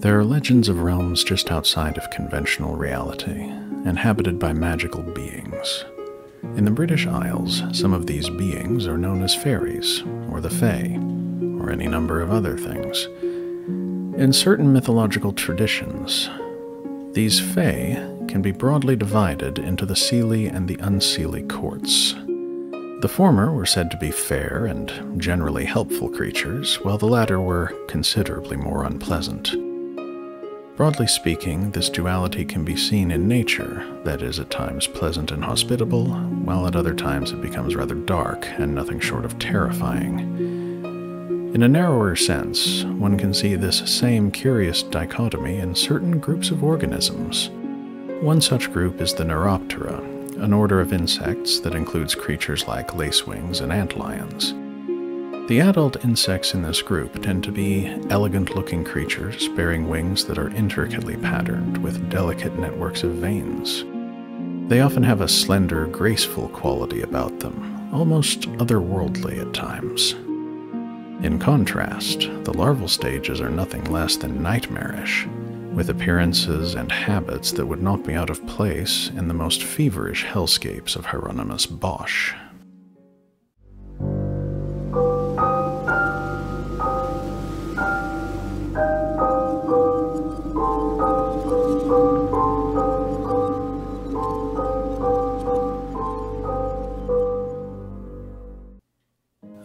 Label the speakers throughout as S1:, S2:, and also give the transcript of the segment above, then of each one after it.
S1: There are legends of realms just outside of conventional reality, inhabited by magical beings. In the British Isles, some of these beings are known as fairies, or the Fae, or any number of other things. In certain mythological traditions, these Fae can be broadly divided into the Seelie and the Unseelie courts. The former were said to be fair and generally helpful creatures, while the latter were considerably more unpleasant. Broadly speaking, this duality can be seen in nature, that is, at times pleasant and hospitable, while at other times it becomes rather dark and nothing short of terrifying. In a narrower sense, one can see this same curious dichotomy in certain groups of organisms. One such group is the Neuroptera, an order of insects that includes creatures like lacewings and antlions. The adult insects in this group tend to be elegant looking creatures bearing wings that are intricately patterned with delicate networks of veins. They often have a slender, graceful quality about them, almost otherworldly at times. In contrast, the larval stages are nothing less than nightmarish, with appearances and habits that would not be out of place in the most feverish hellscapes of Hieronymus Bosch.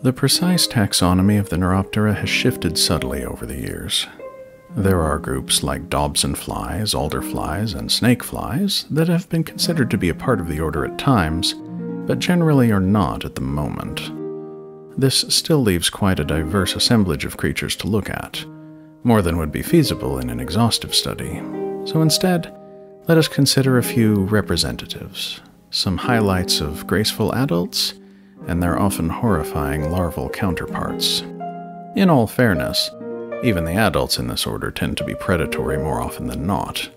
S1: The precise taxonomy of the Neuroptera has shifted subtly over the years. There are groups like Dobson flies, alder flies, and snake flies that have been considered to be a part of the order at times, but generally are not at the moment. This still leaves quite a diverse assemblage of creatures to look at, more than would be feasible in an exhaustive study. So instead, let us consider a few representatives, some highlights of graceful adults, and their often horrifying larval counterparts. In all fairness, even the adults in this order tend to be predatory more often than not.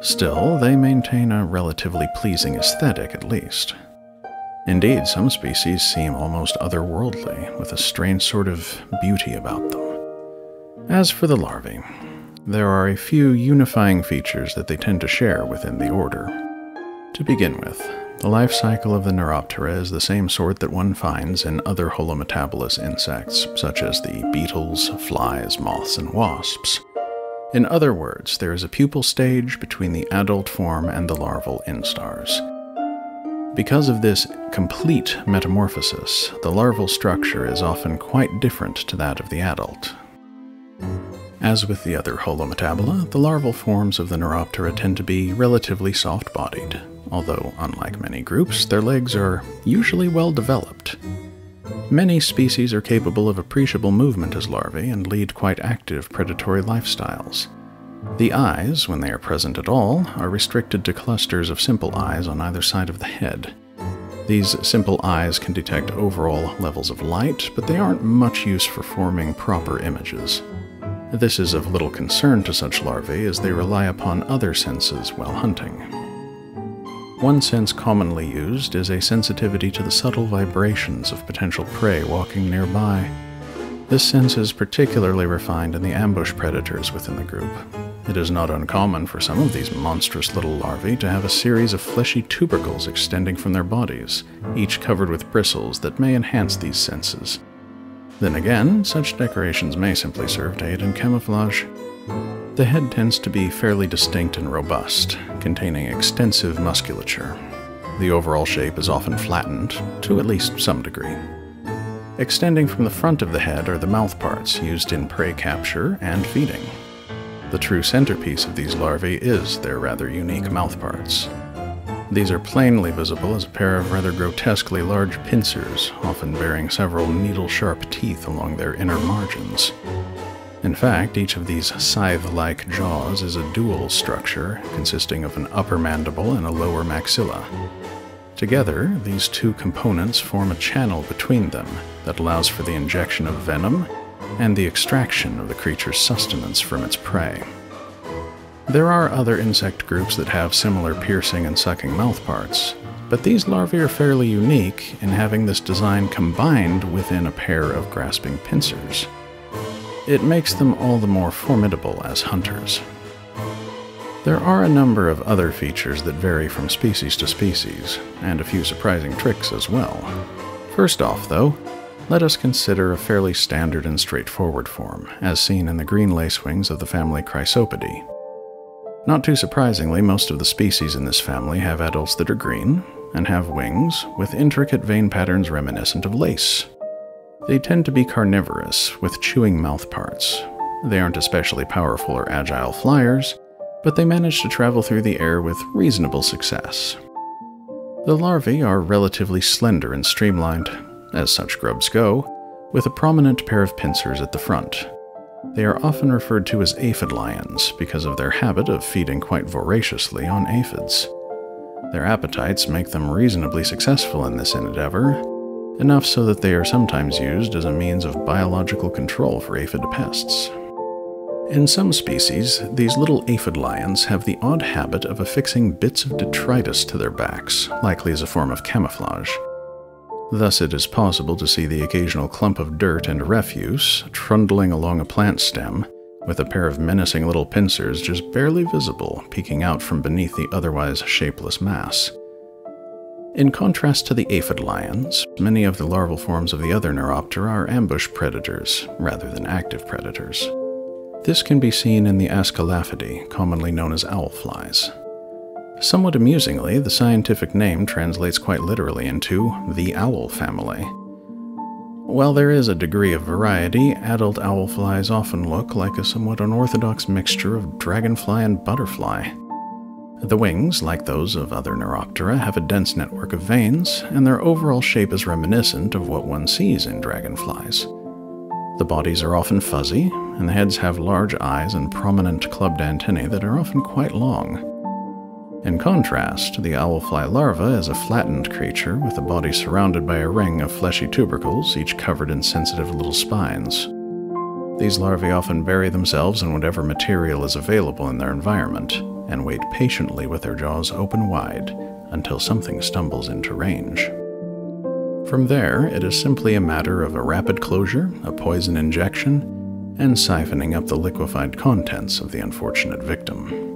S1: Still, they maintain a relatively pleasing aesthetic at least. Indeed, some species seem almost otherworldly, with a strange sort of beauty about them. As for the larvae, there are a few unifying features that they tend to share within the order. To begin with, the life cycle of the Neuroptera is the same sort that one finds in other holometabolous insects, such as the beetles, flies, moths, and wasps. In other words, there is a pupal stage between the adult form and the larval instars. Because of this complete metamorphosis, the larval structure is often quite different to that of the adult. As with the other holometabola, the larval forms of the Neuroptera tend to be relatively soft-bodied, although unlike many groups, their legs are usually well developed. Many species are capable of appreciable movement as larvae and lead quite active predatory lifestyles. The eyes, when they are present at all, are restricted to clusters of simple eyes on either side of the head. These simple eyes can detect overall levels of light, but they aren't much use for forming proper images. This is of little concern to such larvae as they rely upon other senses while hunting. One sense commonly used is a sensitivity to the subtle vibrations of potential prey walking nearby. This sense is particularly refined in the ambush predators within the group. It is not uncommon for some of these monstrous little larvae to have a series of fleshy tubercles extending from their bodies, each covered with bristles that may enhance these senses. Then again, such decorations may simply serve to aid in camouflage. The head tends to be fairly distinct and robust, containing extensive musculature. The overall shape is often flattened, to at least some degree. Extending from the front of the head are the mouthparts used in prey capture and feeding. The true centerpiece of these larvae is their rather unique mouthparts. These are plainly visible as a pair of rather grotesquely large pincers, often bearing several needle-sharp teeth along their inner margins. In fact, each of these scythe-like jaws is a dual structure consisting of an upper mandible and a lower maxilla. Together, these two components form a channel between them that allows for the injection of venom and the extraction of the creature's sustenance from its prey. There are other insect groups that have similar piercing and sucking mouthparts, but these larvae are fairly unique in having this design combined within a pair of grasping pincers. It makes them all the more formidable as hunters. There are a number of other features that vary from species to species, and a few surprising tricks as well. First off, though, let us consider a fairly standard and straightforward form, as seen in the green lacewings of the family Chrysopidae. Not too surprisingly, most of the species in this family have adults that are green, and have wings with intricate vein patterns reminiscent of lace. They tend to be carnivorous, with chewing mouthparts. They aren't especially powerful or agile flyers, but they manage to travel through the air with reasonable success. The larvae are relatively slender and streamlined, as such grubs go, with a prominent pair of pincers at the front. They are often referred to as aphid lions because of their habit of feeding quite voraciously on aphids. Their appetites make them reasonably successful in this endeavor, enough so that they are sometimes used as a means of biological control for aphid pests. In some species, these little aphid lions have the odd habit of affixing bits of detritus to their backs, likely as a form of camouflage. Thus, it is possible to see the occasional clump of dirt and refuse trundling along a plant stem, with a pair of menacing little pincers just barely visible peeking out from beneath the otherwise shapeless mass. In contrast to the aphid lions, many of the larval forms of the other Neuroptera are ambush predators rather than active predators. This can be seen in the Ascalaphidae, commonly known as owl flies. Somewhat amusingly, the scientific name translates quite literally into the owl family. While there is a degree of variety, adult owl flies often look like a somewhat unorthodox mixture of dragonfly and butterfly. The wings, like those of other Neuroptera, have a dense network of veins, and their overall shape is reminiscent of what one sees in dragonflies. The bodies are often fuzzy, and the heads have large eyes and prominent clubbed antennae that are often quite long. In contrast, the owlfly larva is a flattened creature with a body surrounded by a ring of fleshy tubercles, each covered in sensitive little spines. These larvae often bury themselves in whatever material is available in their environment, and wait patiently with their jaws open wide until something stumbles into range. From there, it is simply a matter of a rapid closure, a poison injection, and siphoning up the liquefied contents of the unfortunate victim.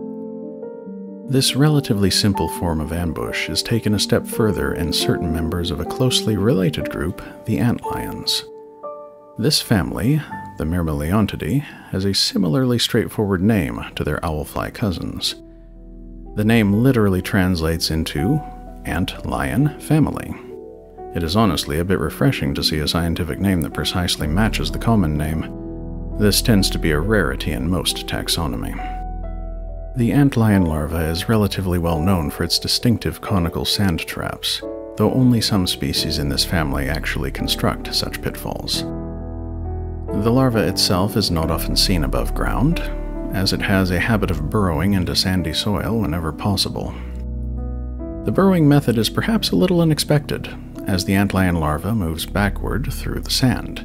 S1: This relatively simple form of ambush is taken a step further in certain members of a closely related group, the antlions. This family, the Myrmeleontidae, has a similarly straightforward name to their owlfly cousins. The name literally translates into ant lion family. It is honestly a bit refreshing to see a scientific name that precisely matches the common name. This tends to be a rarity in most taxonomy. The antlion larva is relatively well known for its distinctive conical sand traps, though only some species in this family actually construct such pitfalls. The larva itself is not often seen above ground, as it has a habit of burrowing into sandy soil whenever possible. The burrowing method is perhaps a little unexpected, as the antlion larva moves backward through the sand.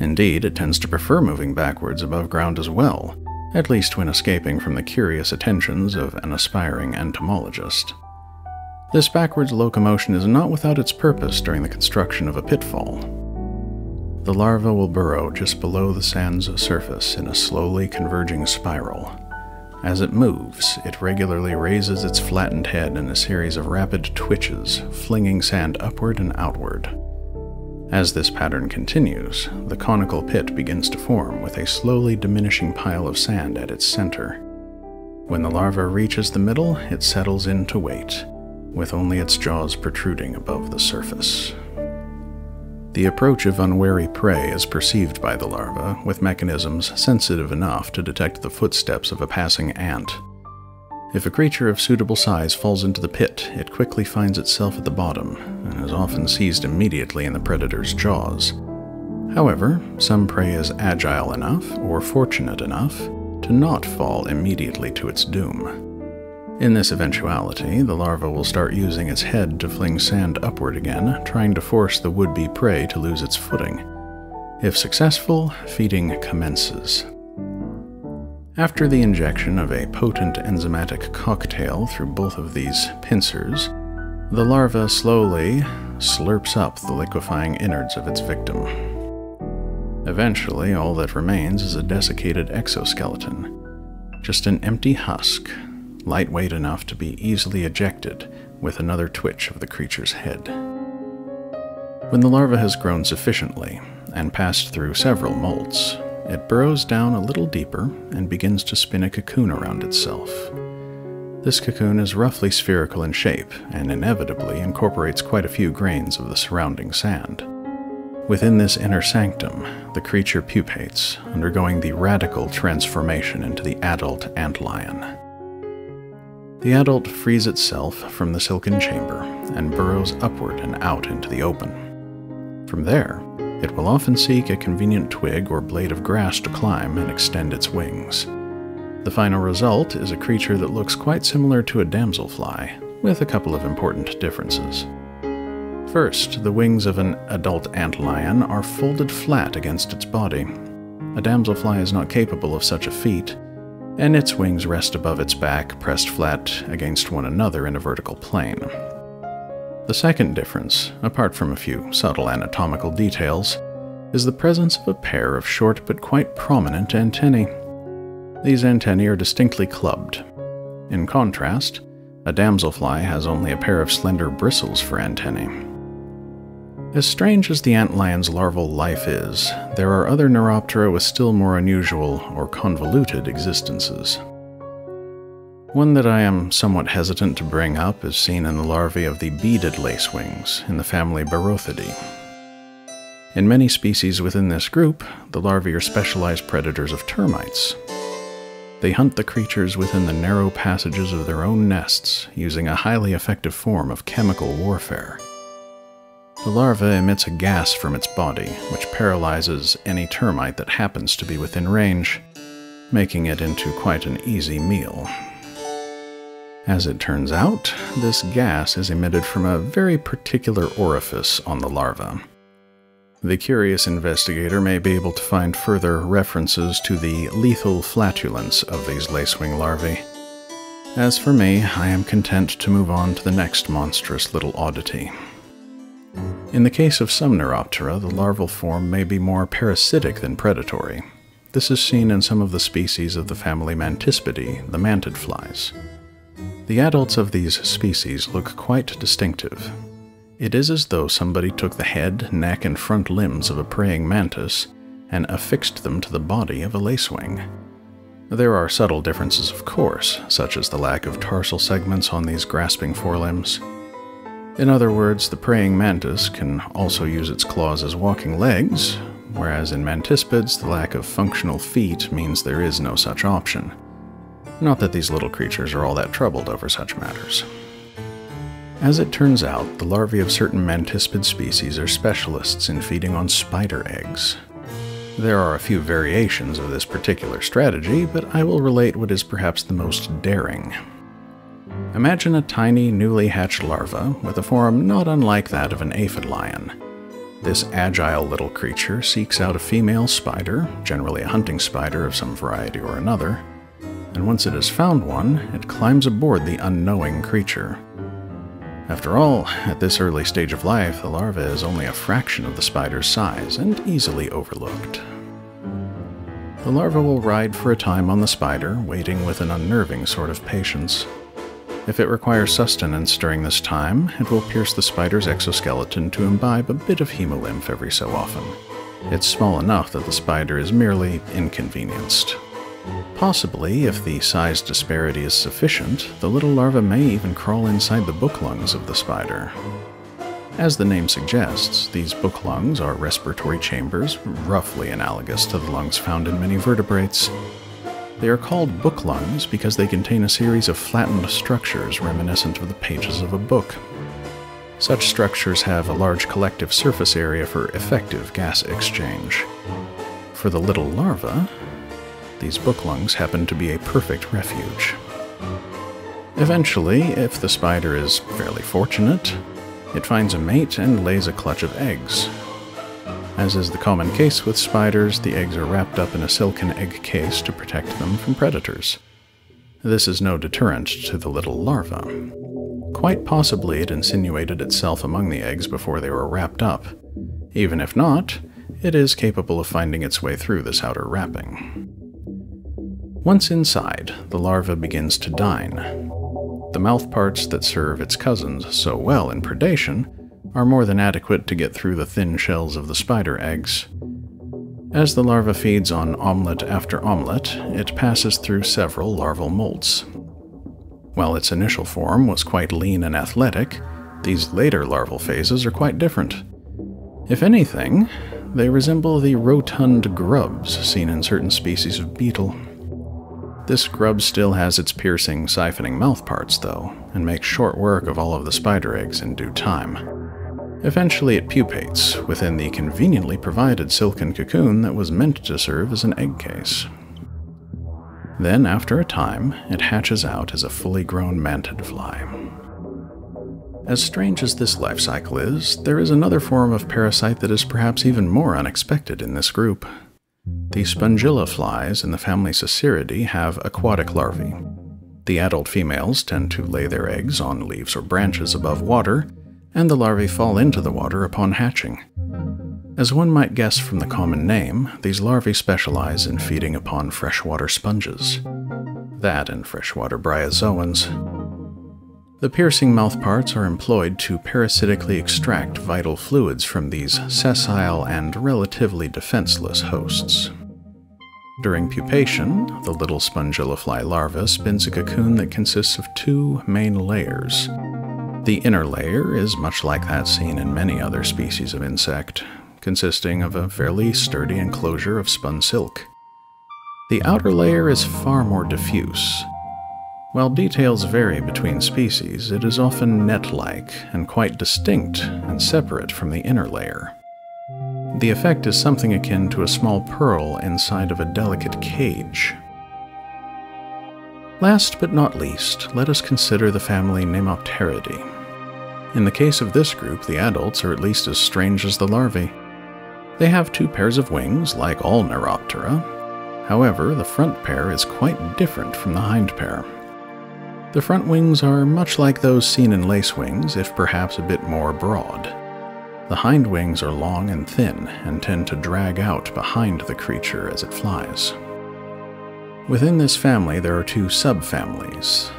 S1: Indeed, it tends to prefer moving backwards above ground as well, at least when escaping from the curious attentions of an aspiring entomologist. This backwards locomotion is not without its purpose during the construction of a pitfall. The larva will burrow just below the sand's surface in a slowly converging spiral. As it moves, it regularly raises its flattened head in a series of rapid twitches, flinging sand upward and outward. As this pattern continues, the conical pit begins to form with a slowly diminishing pile of sand at its center. When the larva reaches the middle, it settles in to wait, with only its jaws protruding above the surface. The approach of unwary prey is perceived by the larva with mechanisms sensitive enough to detect the footsteps of a passing ant if a creature of suitable size falls into the pit, it quickly finds itself at the bottom, and is often seized immediately in the predator's jaws. However, some prey is agile enough, or fortunate enough, to not fall immediately to its doom. In this eventuality, the larva will start using its head to fling sand upward again, trying to force the would-be prey to lose its footing. If successful, feeding commences. After the injection of a potent enzymatic cocktail through both of these pincers, the larva slowly slurps up the liquefying innards of its victim. Eventually, all that remains is a desiccated exoskeleton, just an empty husk, lightweight enough to be easily ejected with another twitch of the creature's head. When the larva has grown sufficiently and passed through several molts, it burrows down a little deeper and begins to spin a cocoon around itself. This cocoon is roughly spherical in shape and inevitably incorporates quite a few grains of the surrounding sand. Within this inner sanctum, the creature pupates, undergoing the radical transformation into the adult antlion. The adult frees itself from the silken chamber and burrows upward and out into the open. From there, it will often seek a convenient twig or blade of grass to climb and extend its wings. The final result is a creature that looks quite similar to a damselfly, with a couple of important differences. First, the wings of an adult antlion are folded flat against its body. A damselfly is not capable of such a feat, and its wings rest above its back, pressed flat against one another in a vertical plane. The second difference, apart from a few subtle anatomical details, is the presence of a pair of short but quite prominent antennae. These antennae are distinctly clubbed. In contrast, a damselfly has only a pair of slender bristles for antennae. As strange as the antlion's larval life is, there are other Neuroptera with still more unusual or convoluted existences. One that I am somewhat hesitant to bring up is seen in the larvae of the beaded lacewings in the family Berothidae. In many species within this group, the larvae are specialized predators of termites. They hunt the creatures within the narrow passages of their own nests using a highly effective form of chemical warfare. The larva emits a gas from its body, which paralyzes any termite that happens to be within range, making it into quite an easy meal. As it turns out, this gas is emitted from a very particular orifice on the larva. The curious investigator may be able to find further references to the lethal flatulence of these lacewing larvae. As for me, I am content to move on to the next monstrous little oddity. In the case of some Neuroptera, the larval form may be more parasitic than predatory. This is seen in some of the species of the family Mantispidae, the mantid flies. The adults of these species look quite distinctive. It is as though somebody took the head, neck, and front limbs of a praying mantis and affixed them to the body of a lacewing. There are subtle differences, of course, such as the lack of tarsal segments on these grasping forelimbs, in other words, the praying mantis can also use its claws as walking legs, whereas in mantispids, the lack of functional feet means there is no such option. Not that these little creatures are all that troubled over such matters. As it turns out, the larvae of certain mantispid species are specialists in feeding on spider eggs. There are a few variations of this particular strategy, but I will relate what is perhaps the most daring. Imagine a tiny, newly hatched larva with a form not unlike that of an aphid lion. This agile little creature seeks out a female spider, generally a hunting spider of some variety or another, and once it has found one, it climbs aboard the unknowing creature. After all, at this early stage of life, the larva is only a fraction of the spider's size and easily overlooked. The larva will ride for a time on the spider, waiting with an unnerving sort of patience. If it requires sustenance during this time, it will pierce the spider's exoskeleton to imbibe a bit of hemolymph every so often. It's small enough that the spider is merely inconvenienced. Possibly, if the size disparity is sufficient, the little larva may even crawl inside the book lungs of the spider. As the name suggests, these book lungs are respiratory chambers, roughly analogous to the lungs found in many vertebrates, they are called book lungs because they contain a series of flattened structures reminiscent of the pages of a book. Such structures have a large collective surface area for effective gas exchange. For the little larva, these book lungs happen to be a perfect refuge. Eventually, if the spider is fairly fortunate, it finds a mate and lays a clutch of eggs, as is the common case with spiders, the eggs are wrapped up in a silken egg case to protect them from predators. This is no deterrent to the little larva. Quite possibly it insinuated itself among the eggs before they were wrapped up. Even if not, it is capable of finding its way through this outer wrapping. Once inside, the larva begins to dine. The mouthparts that serve its cousins so well in predation are more than adequate to get through the thin shells of the spider eggs. As the larva feeds on omelette after omelette, it passes through several larval molts. While its initial form was quite lean and athletic, these later larval phases are quite different. If anything, they resemble the rotund grubs seen in certain species of beetle. This grub still has its piercing, siphoning mouthparts, though, and makes short work of all of the spider eggs in due time. Eventually, it pupates within the conveniently provided silken cocoon that was meant to serve as an egg case. Then, after a time, it hatches out as a fully grown mantid fly. As strange as this life cycle is, there is another form of parasite that is perhaps even more unexpected in this group. The spongilla flies in the family Sisyridae have aquatic larvae. The adult females tend to lay their eggs on leaves or branches above water, and the larvae fall into the water upon hatching. As one might guess from the common name, these larvae specialize in feeding upon freshwater sponges. That and freshwater bryozoans. The piercing mouthparts are employed to parasitically extract vital fluids from these sessile and relatively defenseless hosts. During pupation, the little spongillafly larva spins a cocoon that consists of two main layers. The inner layer is much like that seen in many other species of insect, consisting of a fairly sturdy enclosure of spun silk. The outer layer is far more diffuse. While details vary between species, it is often net-like and quite distinct and separate from the inner layer. The effect is something akin to a small pearl inside of a delicate cage. Last but not least, let us consider the family Nemopteridae. In the case of this group, the adults are at least as strange as the larvae. They have two pairs of wings, like all Neuroptera. However, the front pair is quite different from the hind pair. The front wings are much like those seen in lacewings, if perhaps a bit more broad. The hind wings are long and thin and tend to drag out behind the creature as it flies. Within this family, there are two subfamilies.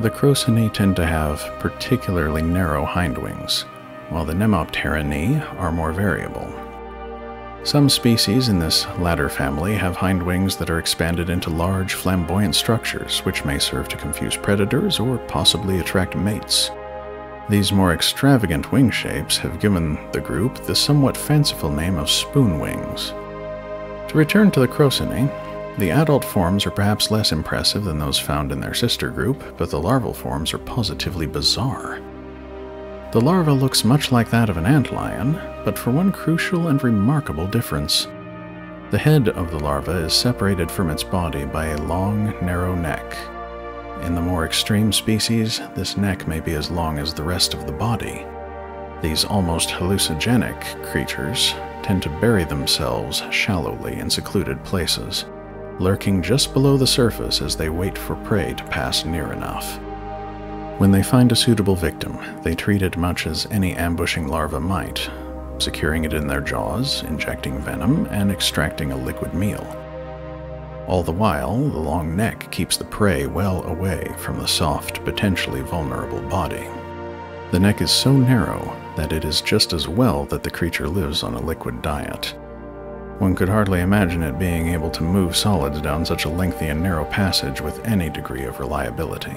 S1: The Crocinae tend to have particularly narrow hind wings, while the Nemopterinae are more variable. Some species in this latter family have hind wings that are expanded into large, flamboyant structures, which may serve to confuse predators or possibly attract mates. These more extravagant wing shapes have given the group the somewhat fanciful name of spoon wings. To return to the Crocinae, the adult forms are perhaps less impressive than those found in their sister group, but the larval forms are positively bizarre. The larva looks much like that of an antlion, but for one crucial and remarkable difference. The head of the larva is separated from its body by a long, narrow neck. In the more extreme species, this neck may be as long as the rest of the body. These almost hallucinogenic creatures tend to bury themselves shallowly in secluded places, lurking just below the surface as they wait for prey to pass near enough. When they find a suitable victim, they treat it much as any ambushing larva might, securing it in their jaws, injecting venom, and extracting a liquid meal. All the while, the long neck keeps the prey well away from the soft, potentially vulnerable body. The neck is so narrow that it is just as well that the creature lives on a liquid diet. One could hardly imagine it being able to move solids down such a lengthy and narrow passage with any degree of reliability.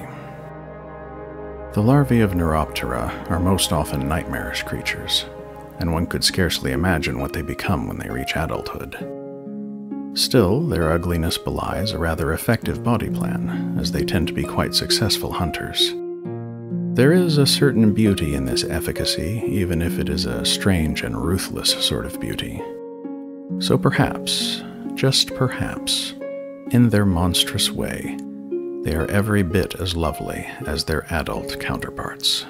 S1: The larvae of Neuroptera are most often nightmarish creatures, and one could scarcely imagine what they become when they reach adulthood. Still, their ugliness belies a rather effective body plan, as they tend to be quite successful hunters. There is a certain beauty in this efficacy, even if it is a strange and ruthless sort of beauty. So perhaps, just perhaps, in their monstrous way, they are every bit as lovely as their adult counterparts.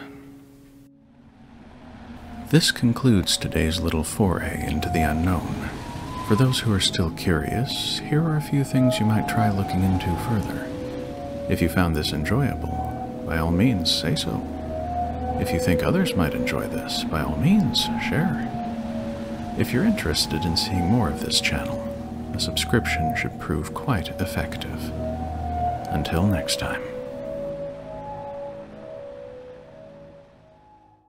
S1: This concludes today's little foray into the unknown. For those who are still curious, here are a few things you might try looking into further. If you found this enjoyable, by all means say so. If you think others might enjoy this, by all means share. If you're interested in seeing more of this channel, a subscription should prove quite effective. Until next time.